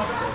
아,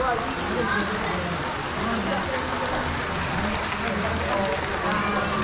はいいです。